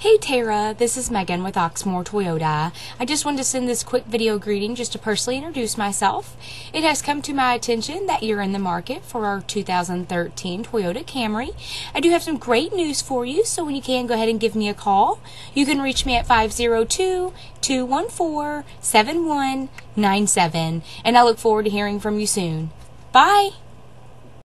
Hey Tara, this is Megan with Oxmoor Toyota. I just wanted to send this quick video greeting just to personally introduce myself. It has come to my attention that you're in the market for our 2013 Toyota Camry. I do have some great news for you, so when you can, go ahead and give me a call. You can reach me at 502 214 7197, and I look forward to hearing from you soon. Bye!